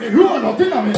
me roll out in a me.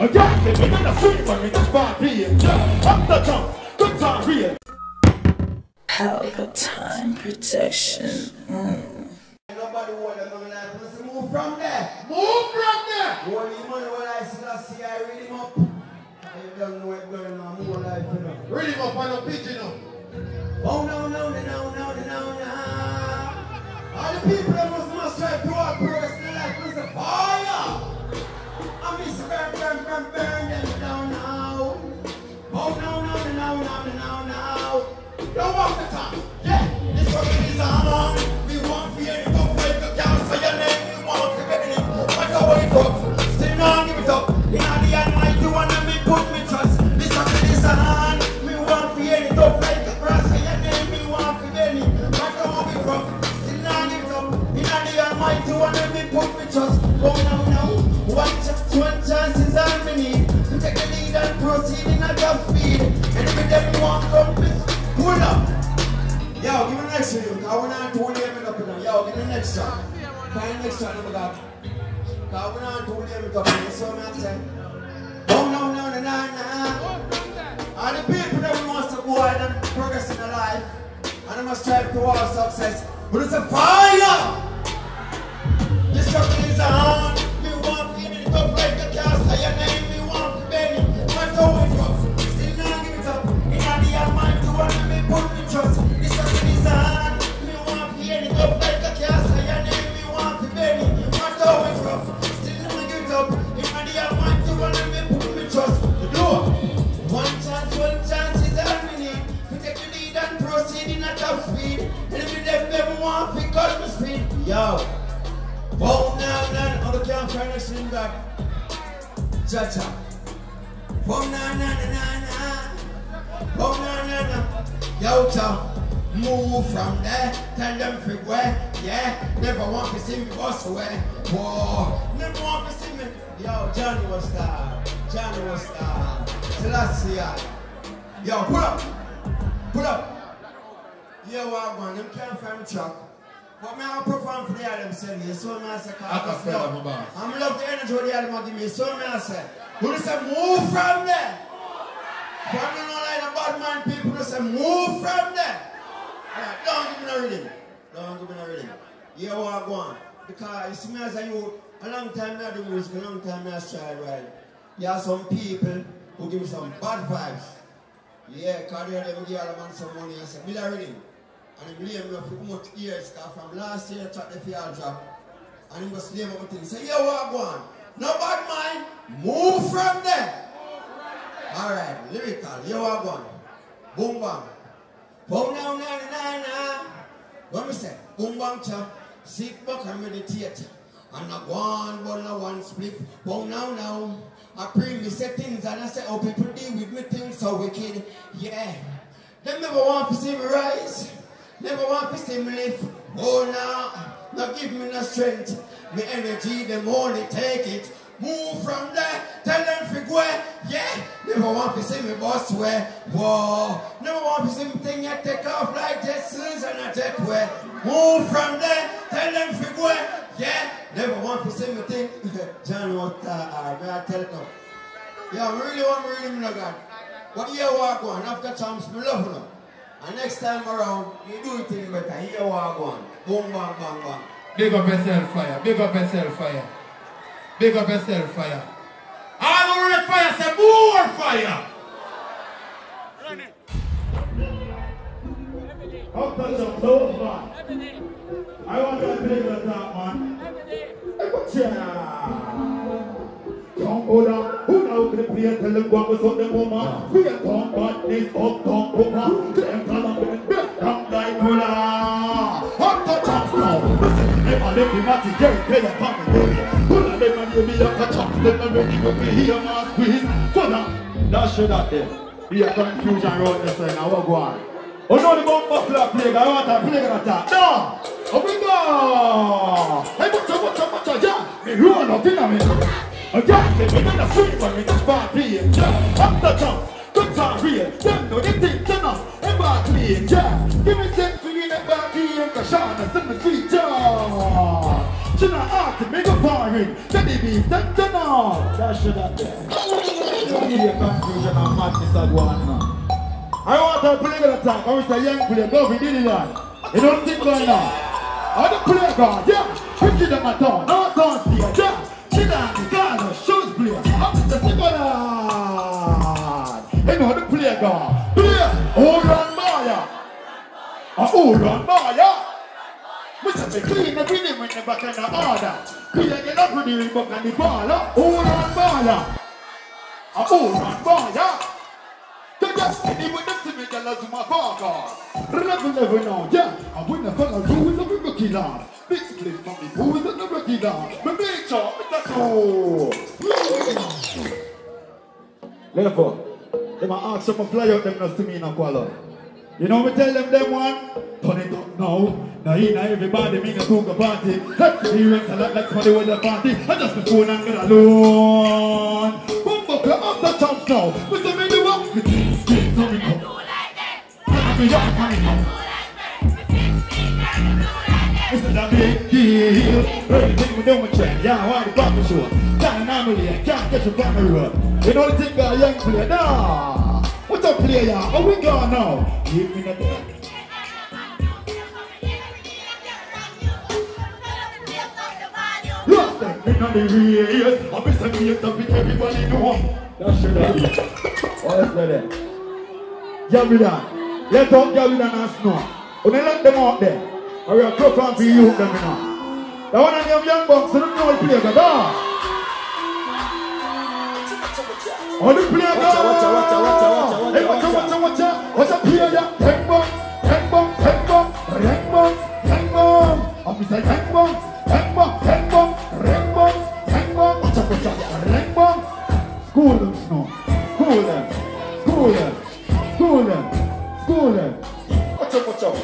A girl say me in the street when me touch party. Yeah, up the jump, good time real. Pelpa Time protection. Mm. Nobody want them on life. Let's move from there. Move from there. All money when I see that see I read him up. I don't know what's going on. More life, you know. Read him up on a pigeon. Oh no, no, no, no, no, no, no, no. All the people next one. I want to hold them up now. Yo, me the next shot. Find the next shot, number God. I want to hold them up now. So I'm saying. Oh no, no, no, no, no. All the people that wants to go and progress in their life. And they must strive towards success. But it's a fire! This company is on. Yo. Boom, now, now, on the count, try to him back. Cha cha. Boom, na, na, na, na, na. Boom, na, na, na. Yo, cha. Move from there, tell them fi where, yeah. Never want to see me bust away. Whoa, never want to see me. Yo, Johnny was star. Johnny was star. Selassie. Yo, pull up. Pull up. Yo, I want them can't find the truck. But me I perform for the album send me, so me I say, I it, my boss. I'm love the energy of the album give me, so me I say, who say move from there? From the no like the bad man people who say move from there. Alright, don't give me no rhythm. Don't give me no rhythm. Yeah, what I go on. Because you see me as a youth, a long time I do music, a long time I strive right. There are some people who give me some bad vibes. Yeah, because they give all man some money and say, Bill a rhythm. And he blame me for how much years, from last year, track the field drop. And he must blame everything. Say, yeah, what go? No bad mind, move from there. Alright, lyrical, yeah, what go? Boom bang. Boom now, na na na. What me say? Boom bang chop. Sit back and meditate. And I go on, but no one split. Boom now now. I pray me settings and I say, oh, people deal with me things so wicked. Yeah. Them never want to see me rise. Never want to see me lift. Oh, no. Now give me no strength. Me energy, them only take it. Move from there. Tell them to go. Yeah. Never want to see me boss where. Whoa. Never want to see me thing you take off like Jetsons and a jet way. Move from there. Tell them to go. Yeah. Never want to see me thing. John, may I tell now? Yeah, I really want to read him, God. But here walk on, after Champs, me. And next time around, you do it in better. Here walk on. Boom, bang, bang, bang. Big up yourself, fire. Big up yourself, fire. Big up yourself, fire. All over the fire, say more fire. Up to the floor, man. I want to play the top, man. Don't go down, who now can play tell them what was on the woman. We are talking about this up, talk, book, are looking at the jerry, play a and baby. Kula, them are baby up the chops, them are ready to be here, man, squeeze. So now, that shit out there. Be a confusion round this way, now what go on? Oh no, the bomb buffalo play, I want to play that. No! Oh my God! Hey, what's up, what's up, what's up, yeah? Me roll up in a minute. A girl say me in the street when me just party, yeah. Up the jump, good time real. Them know they think enough, and back clean, yeah. Then they be sent to now. No, that should have been. Be confusion and madness at one now. I want to play the attack. I want a young player. Go, we did it on. You don't think going on. I the player God, yeah. Tricky them at all. No, see it, yeah. The guy, shows player. I'm the second one. You know the. Player, hold on, Maya. Ah, on, Maya. We. We that's all. Therefore, might ask some fly out them not me in a. You know me tell them them one, turn it up now. Now in everybody mean a cougar party. Let's experience a lot like funny with the party. I just the phone and get alone. Boom buckle up the chumps now. Mr. Me do up. Me think skills on me come. I be young money now. It's a big deal. Everything we do with check. Yeah, want the proper show. Can't anomaly. Can't catch a camera. You know the thing got a young player. Nah. What's up, player? Oh, we gone now. Give me the in on the race. I be saying yes, I think everybody know. That should have been. Let's let it. Gavidan. Let up Gavidan and Snow. When they let them out there, I will go from for you them now. The one of them young bucks, they don't know how to play ah. the dog. On the play Watcha, watcha, watcha, watcha, watcha, Hey, watcha, watcha. watcha, watcha. Watch a player. Ten bucks, ten bucks, ten bucks, ten bucks, ten bucks. I'm say ten bucks, School them. School them. School them. Watch out, watch out.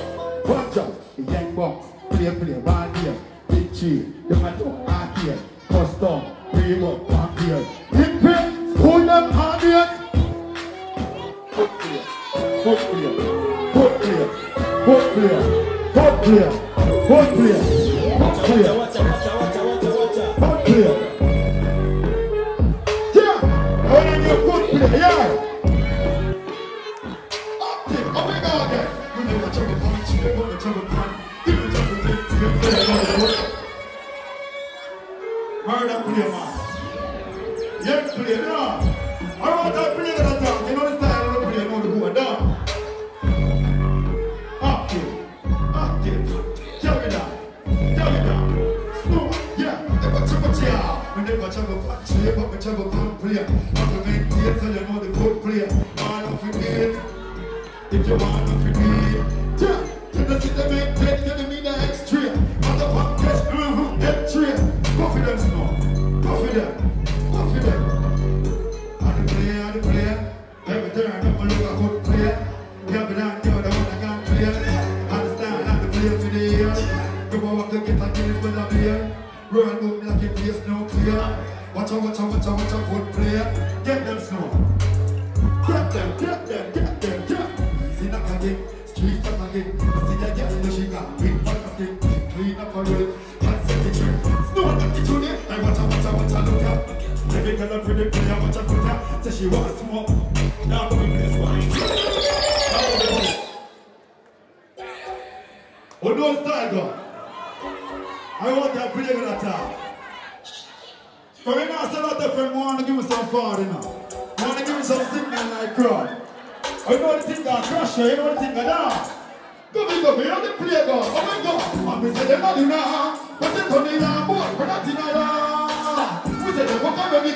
Watch out. The young bucks. Play, play, right here. Big tree. Eh, the man talk hard here. Custom. Reebok, pump here. Hip. School them hard here. Foot clear. Foot clear. Foot clear. Foot clear. Foot clear. Foot clear. Foot clear. Murder clear, man. Yes, play now. I want to play Watch out, watch out, watch out, watch out, good player. Get them snow. Girl with the player, watch out, watch. Say she wants smoke. Now come this one. Oh, don't start, God. I want to play with that time. So we now say that friend want to give me some fun, you know. Want to give me some signal like crowd. I know the thing that crush you, you know the thing that down. Go big up, you know the play God. Oh my God. We say them not do now. But they turn in our boat, but not in our We say the fuck up very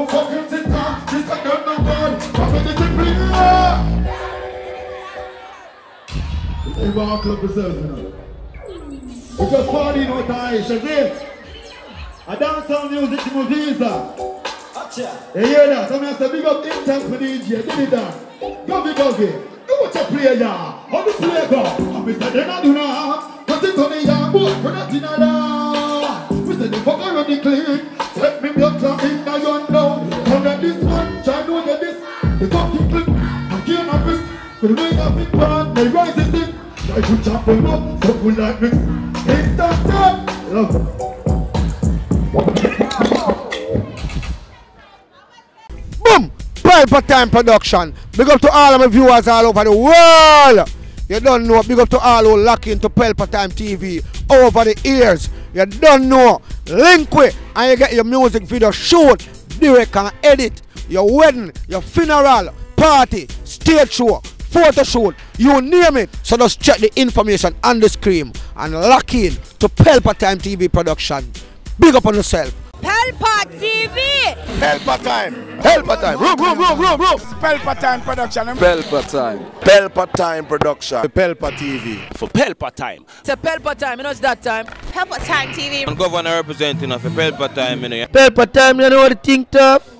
Go fuck your sister, this I don't know God. Come with discipline. They walk up yourselves, you know. We just party no time, Shazam. A dancehall music to my visa. You hear that? So I say big up for DJ. Give me that. Govy Govy. Do what you play ya. How the play go? And we say they not do now. Cause it's only ya boy. We're not in that. We say the fuck around the clean. Take me blood clot They rise it in. Try to chop them up. So full like this. Instant time. Love. Boom! Pelpa Time Production. Big up to all of my viewers all over the world. You don't know. Big up to all who lock into Pelpa Time TV over the years. You don't know. Link with and you get your music video shoot, direct and edit. Your wedding, your funeral, party, stage show, photo shoot, you name it. So just check the information on the screen and lock in to Pelpa Time TV Production. Big up on yourself. Pelpa TV! Pelpa Time. Pelpa Time. Room, room, room, room, room. Pelpa Time Production. Pelpa time. Pelpa Time Production. Pelpa TV. For Pelpa time. It's a Pelpa time, you know it's that time. Pelpa Time TV. I'm governor representing of Pelpa time, you know. Pelpa Time, you know what the thing tough?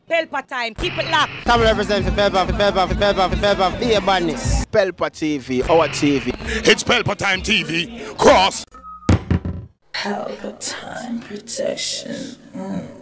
Pelpa time. Keep it locked. Come represent for Pelpa, for Pelpa, for Pelpa, for Pelpa, for Be badness. Pelpa TV, our TV. It's Pelpa Time TV. Cross. Pelpa time protection. Mm.